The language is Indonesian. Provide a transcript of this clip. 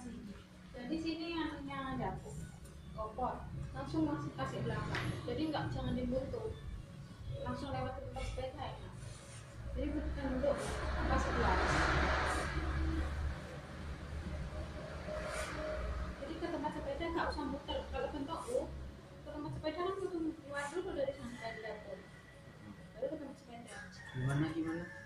sini jadi sini anunya dapur kompor langsung masuk kasih belakang. Jadi nggak jangan dibuntu langsung lewat tempat sepeda ya jadi bukan duduk pas keluar jadi ke tempat sepeda nggak usah muter. Kalau bentuk U ke tempat sepeda kan butuh keluar dulu dari sana dari dapur baru ke tempat sepeda. Gimana?